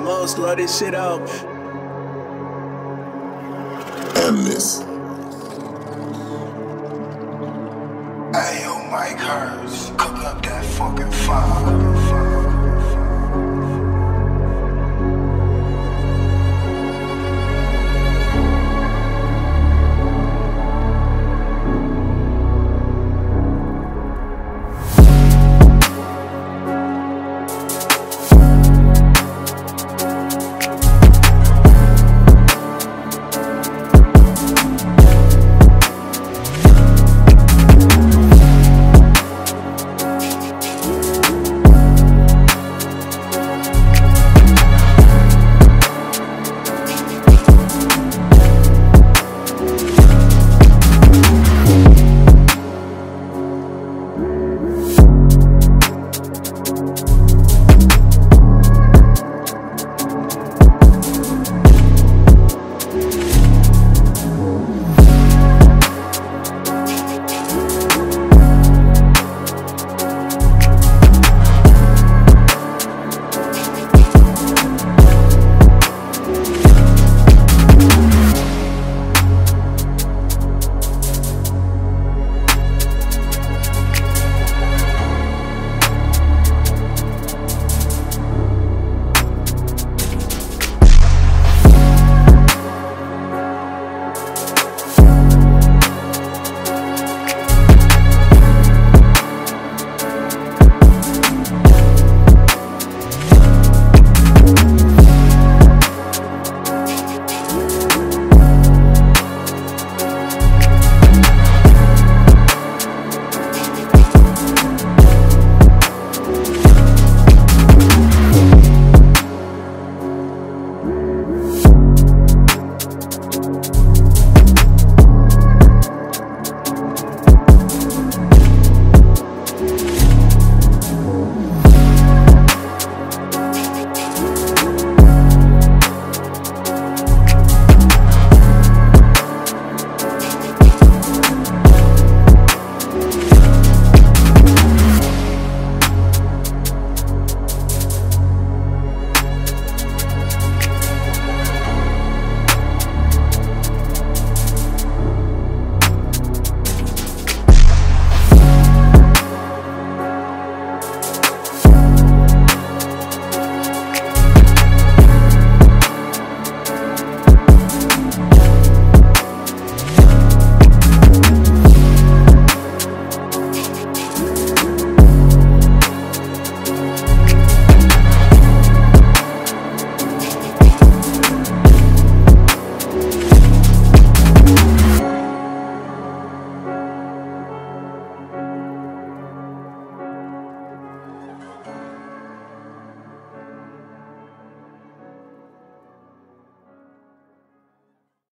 Most love this shit out. Endless. Hey, yo, Mike Hurts, cook up that fucking fire.